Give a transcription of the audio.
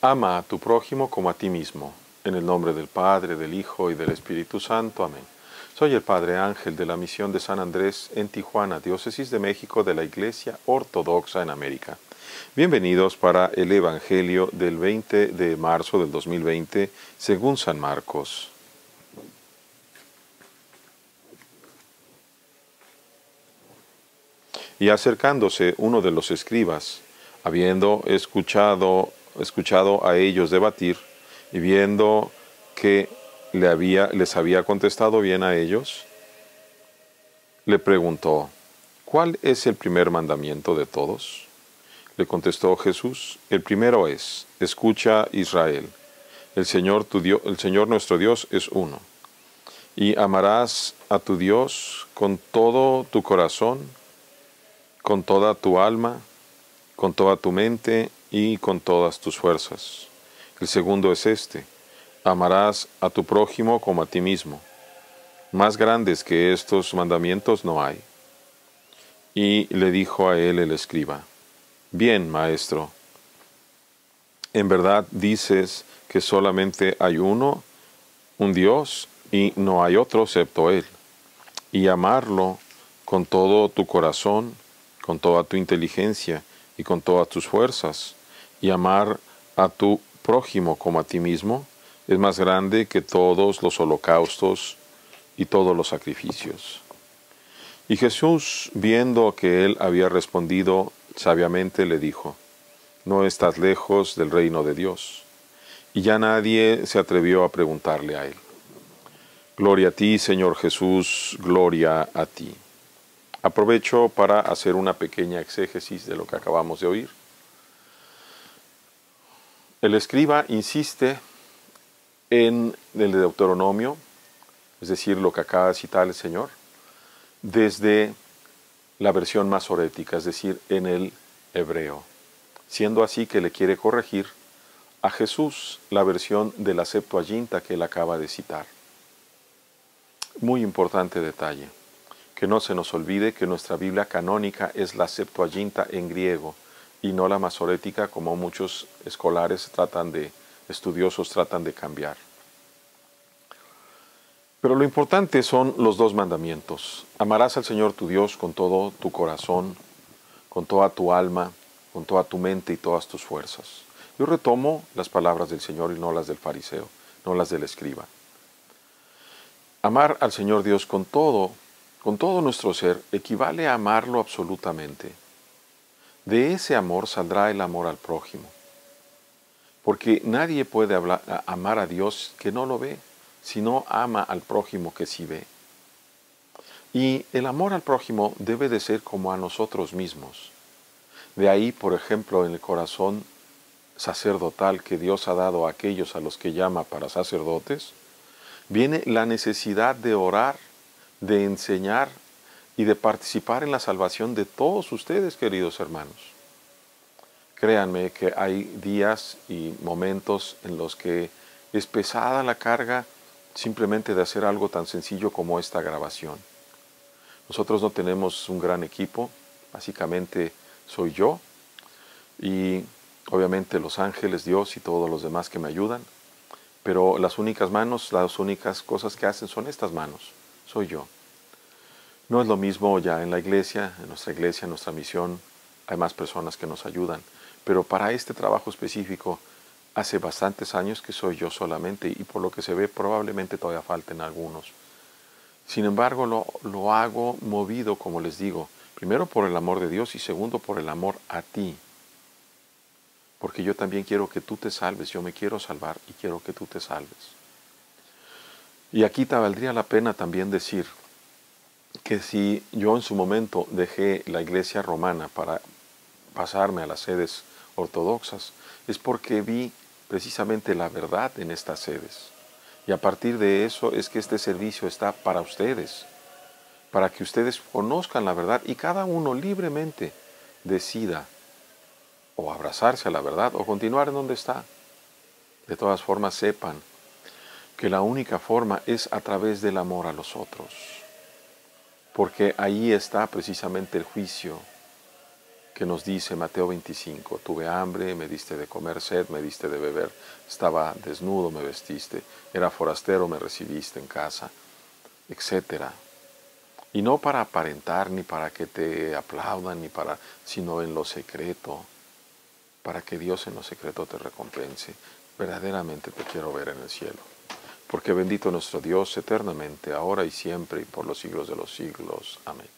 Ama a tu prójimo como a ti mismo. En el nombre del Padre, del Hijo y del Espíritu Santo. Amén. Soy el Padre Ángel de la Misión de San Andrés en Tijuana, Diócesis de México de la Iglesia Ortodoxa en América. Bienvenidos para el Evangelio del 20 de marzo del 2020 según San Marcos. Y acercándose uno de los escribas, habiendo escuchado, escuchado a ellos debatir y viendo que le había, les había contestado bien a ellos, le preguntó, ¿cuál es el primer mandamiento de todos? Le contestó Jesús, el primero es, escucha Israel, el Señor, tu Dios, el Señor nuestro Dios es uno, y amarás a tu Dios con todo tu corazón, con toda tu alma, con toda tu mente y con todas tus fuerzas. El segundo es este, amarás a tu prójimo como a ti mismo. Más grandes que estos mandamientos no hay. Y le dijo a él el escriba, Bien, maestro, en verdad dices que solamente hay uno, un Dios, y no hay otro excepto Él. Y amarlo con todo tu corazón, con toda tu inteligencia y con todas tus fuerzas, y amar a tu prójimo como a ti mismo, es más grande que todos los holocaustos y todos los sacrificios. Y Jesús, viendo que él había respondido sabiamente, le dijo, No estás lejos del reino de Dios. Y ya nadie se atrevió a preguntarle a él. Gloria a ti, Señor Jesús, gloria a ti. Aprovecho para hacer una pequeña exégesis de lo que acabamos de oír. El escriba insiste en el Deuteronomio, es decir, lo que acaba de citar el Señor, desde la versión masorética, es decir, en el hebreo, siendo así que le quiere corregir a Jesús la versión de la Septuaginta que él acaba de citar. Muy importante detalle que no se nos olvide que nuestra Biblia canónica es la Septuaginta en griego y no la masorética como muchos escolares tratan de, estudiosos tratan de cambiar. Pero lo importante son los dos mandamientos. Amarás al Señor tu Dios con todo tu corazón, con toda tu alma, con toda tu mente y todas tus fuerzas. Yo retomo las palabras del Señor y no las del fariseo, no las del escriba. Amar al Señor Dios con todo con todo nuestro ser equivale a amarlo absolutamente. De ese amor saldrá el amor al prójimo. Porque nadie puede amar a Dios que no lo ve, sino ama al prójimo que sí ve. Y el amor al prójimo debe de ser como a nosotros mismos. De ahí, por ejemplo, en el corazón sacerdotal que Dios ha dado a aquellos a los que llama para sacerdotes, viene la necesidad de orar de enseñar y de participar en la salvación de todos ustedes, queridos hermanos. Créanme que hay días y momentos en los que es pesada la carga simplemente de hacer algo tan sencillo como esta grabación. Nosotros no tenemos un gran equipo, básicamente soy yo y obviamente los ángeles, Dios y todos los demás que me ayudan, pero las únicas manos, las únicas cosas que hacen son estas manos soy yo. No es lo mismo ya en la iglesia, en nuestra iglesia, en nuestra misión, hay más personas que nos ayudan, pero para este trabajo específico hace bastantes años que soy yo solamente y por lo que se ve probablemente todavía falten algunos. Sin embargo, lo, lo hago movido, como les digo, primero por el amor de Dios y segundo por el amor a ti. Porque yo también quiero que tú te salves, yo me quiero salvar y quiero que tú te salves. Y aquí te valdría la pena también decir que si yo en su momento dejé la iglesia romana para pasarme a las sedes ortodoxas, es porque vi precisamente la verdad en estas sedes. Y a partir de eso es que este servicio está para ustedes, para que ustedes conozcan la verdad y cada uno libremente decida o abrazarse a la verdad o continuar en donde está. De todas formas, sepan que la única forma es a través del amor a los otros, porque ahí está precisamente el juicio que nos dice Mateo 25, tuve hambre, me diste de comer, sed, me diste de beber, estaba desnudo, me vestiste, era forastero, me recibiste en casa, etc. Y no para aparentar, ni para que te aplaudan, ni para, sino en lo secreto, para que Dios en lo secreto te recompense. Verdaderamente te quiero ver en el cielo. Porque bendito nuestro Dios eternamente, ahora y siempre, y por los siglos de los siglos. Amén.